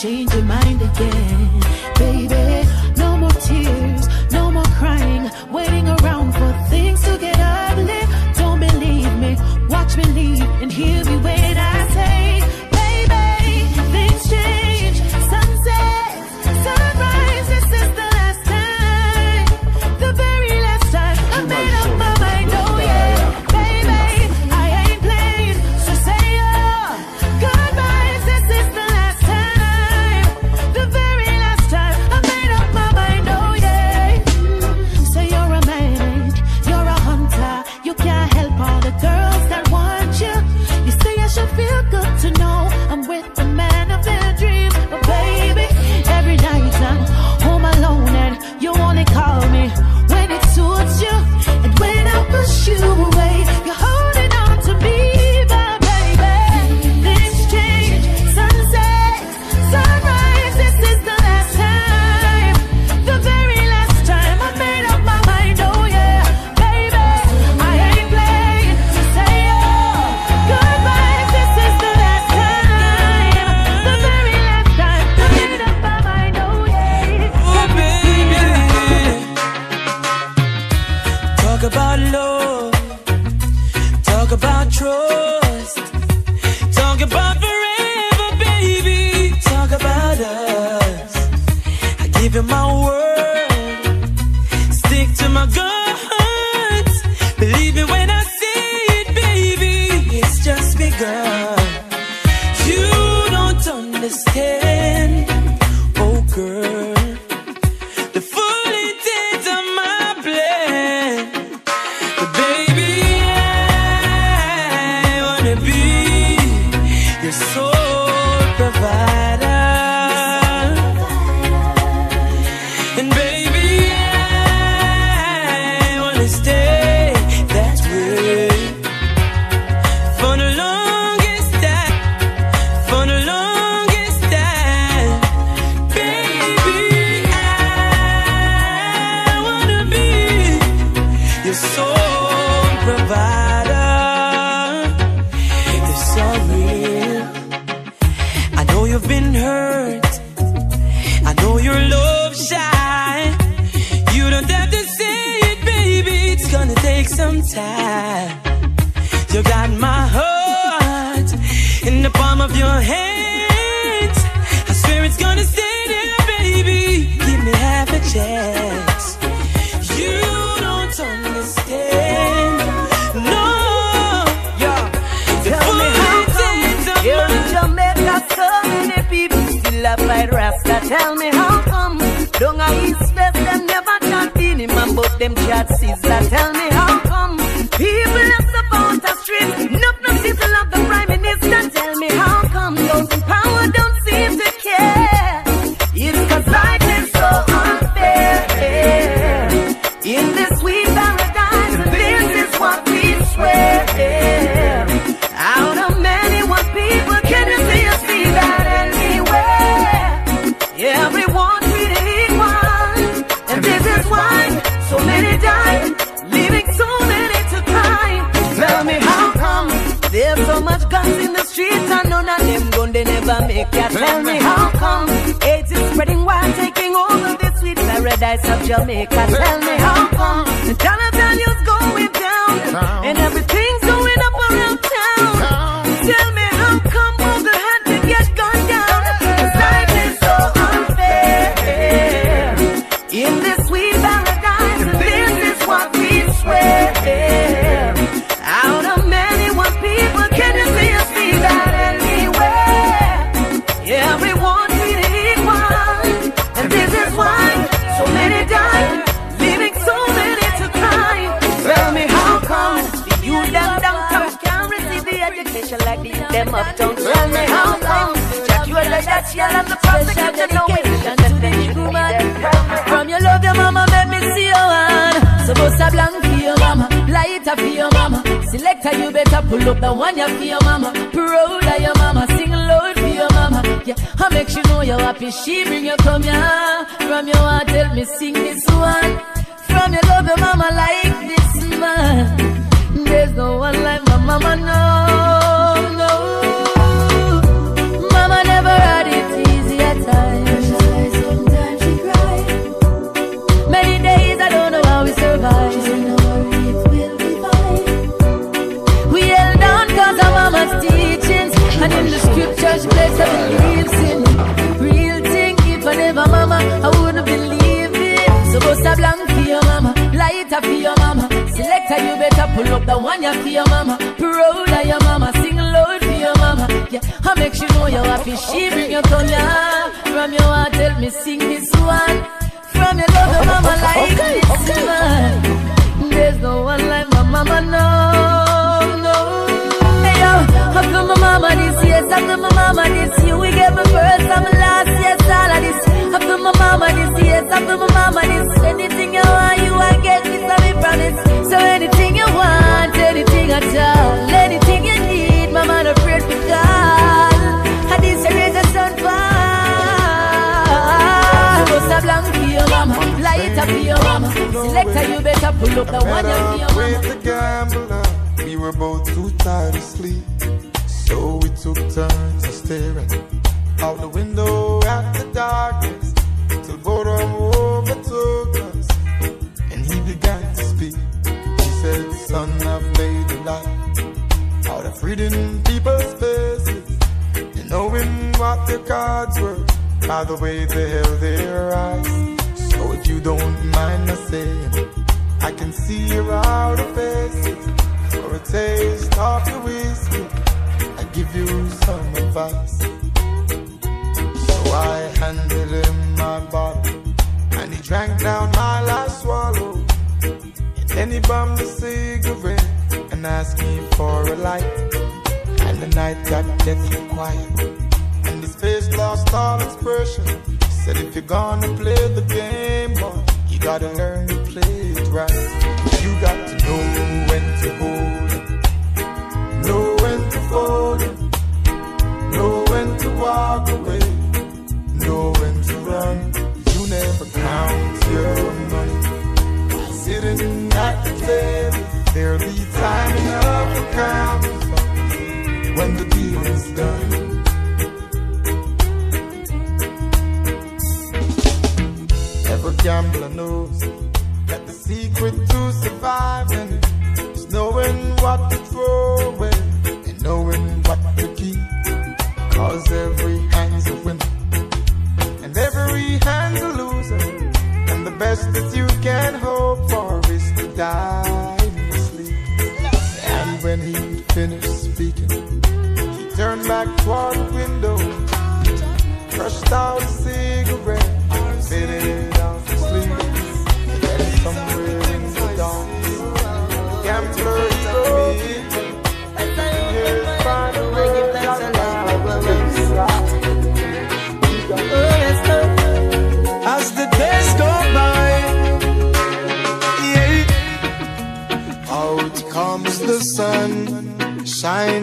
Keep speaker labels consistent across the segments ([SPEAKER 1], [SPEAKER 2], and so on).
[SPEAKER 1] change your mind again. Talk about trust. Talk about forever, baby. Talk about us. I give you my word. Stick to my guns. Believe me when I say it, baby. It's just begun. In the palm of your hands. I swear it's gonna stay there, baby. Give me half a chance. You don't understand. No, yeah. The
[SPEAKER 2] Tell me how come here in Jamaica so many people still a fight Rasta? Tell me how come down a East West them never chat Beenie Man but them chat Sizzla? Tell me how of they never make ya Tell me how come? AIDS is spreading wild Taking over this sweet paradise of Jamaica? Tell me how come? The dollar value's going down And everything's going up around town. Tell me education Like the youth them uptown Tell me how come Jack you like that shell And the prosecutor know it
[SPEAKER 3] From your love, your mama make me see your hand. So bust a blank for your mama, lighter for your mama. Selector, you better pull up the one you for your mama. Proud of your mama, sing loud for your mama. Yeah, I make sure know you're happy. She bring you come here. From your heart, tell me sing this one. Lighter for your mama. Selector, you better pull up the one you for your mama. Proud of your mama, sing loud for your mama. Yeah, I make sure know you're happy. She bring you come here. From your heart, tell me sing this one. From your love, your mama like this man. There's no one like my mama, no, no. Hey yo, after my
[SPEAKER 4] both too tired to sleep, so we took turns to staring out the window at the darkness till boredom overtook us, and he began to speak. He said, "Son, I've made a lot out of reading people's faces and knowing what their cards were by the way they held their eyes. So if you don't mind me saying, I can see your outer faces for a taste of your whiskey I give you some advice. So I handed him my bottle, and he drank down my last swallow. And then he bummed a cigarette and asked me for a light. And the night got deathly quiet, and his face lost all expression. He said, If you're gonna play the game, boy, you gotta learn to play it right. You got to know when to hold walk away, know when to run. You never count your money. Sitting at the table, there'll be time enough to for is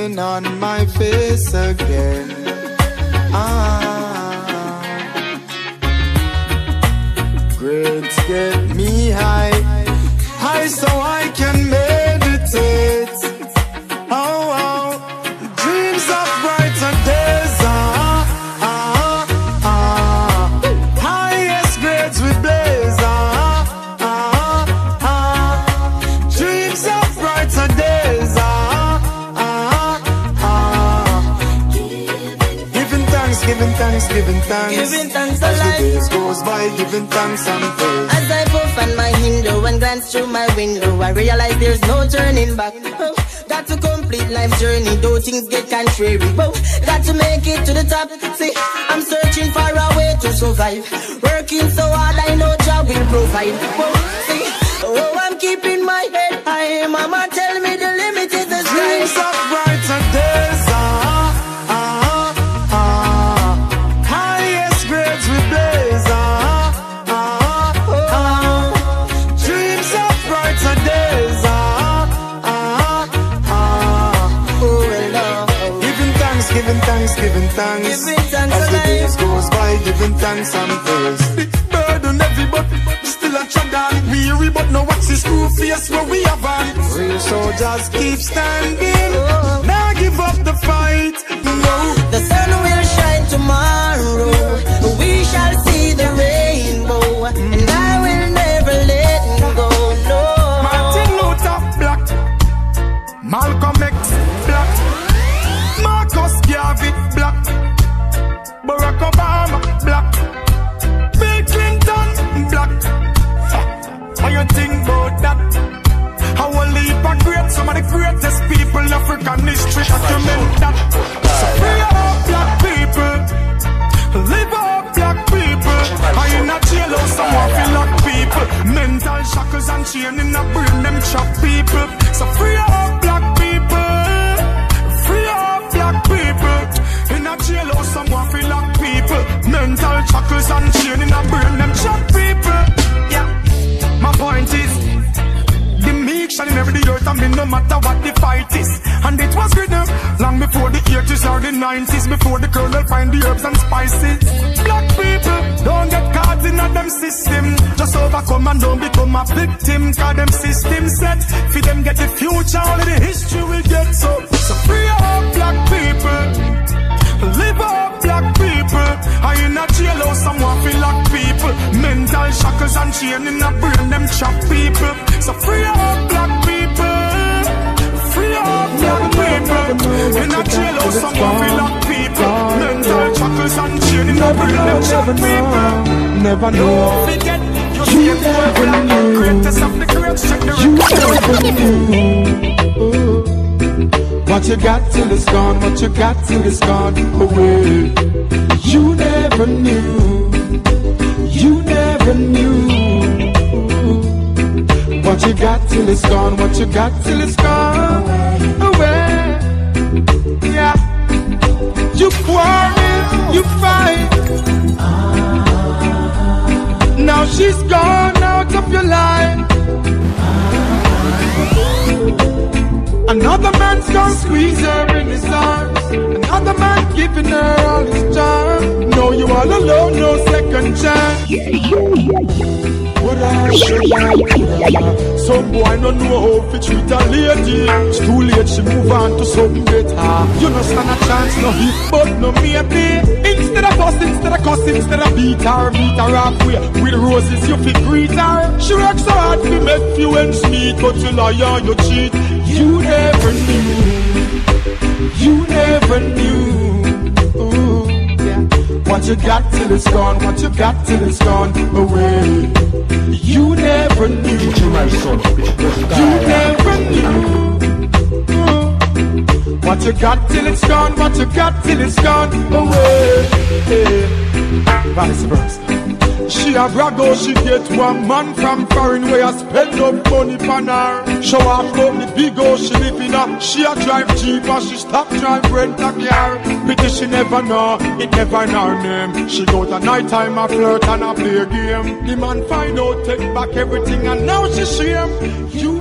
[SPEAKER 4] shining on my face again. Ah, thanks, giving thanks. As the days goes by, giving thanks and praise.
[SPEAKER 5] As I puff on my window and glance through my window, I realize there's no turning back. Oh, got to complete life journey, though things get contrary. Oh, got to make it to the top. See, I'm searching for a way to survive. Working so hard, I know job will provide. Oh, see, oh, I'm keeping my head high. Mama
[SPEAKER 4] giving thanks, giving thanks. As the days goes by, giving thanks and praise. Big burden heavy, but still a chug. Weary, but no what's his true face where we have on. Real soldiers keep standing.
[SPEAKER 5] Oh.
[SPEAKER 4] Now give up the fight. No.
[SPEAKER 5] The sun will shine tomorrow.
[SPEAKER 4] African history document that. So free up black people, live up black people. I in a jailhouse, someone feel like people. Mental shackles and chain in a brain, them chop people. So free up black people, free up black people. In a jailhouse, someone feel like people. Mental shackles and chain in a brain, them chop people. Yeah, my point is. The meek shall never the earth, I mean, no matter what the fight is. And it was good written long before the 80s or the 90s, before the colonel find the herbs and spices. Black people don't get caught in a them system. Just overcome and don't become a victim. Cause them system set for them get the future, only the history will get so. So free up black people. Live up black people. I in a jailhouse, someone feel like people. Mental shackles and chain in a brain, them trap people. So free up people. In a jailhouse, someone feel like people. Mental shackles and chain in a brain, them trap people.
[SPEAKER 6] Never know.
[SPEAKER 4] Forget you see the black greatest of the greats. Check the record. What you got till it's gone, what you got till it's gone away. You never knew, you never knew. What you got till it's gone, what you got till it's gone away. You quarrel, you fight. Now she's gone out of your life. Another man's gonna squeeze her in his arms. Another man giving her all his charm. No, you all alone, no second chance. Some boy no know how to treat a lady. It's too late, she move on to something better You no stand a chance, no hit, but no maybe. Instead of fuss, instead of cuss, instead of beat her Meet her halfway, with roses you fi greet her. She works so hard to make few ends meet But you lie you cheat. You never knew. You never knew. What you got till it's gone, what you got till it's gone away you never knew. You never knew. What you got till it's gone, what you got till it's gone away. Vice versa. She a brag out, she get one man from foreign where I spend up money for her. Show off about the big house she live in her. She a drive cheap and she stop drive rent a car. Because she never know, it never in her name. She go to night time a flirt and a play game. The man find out, take back everything and now she shame. You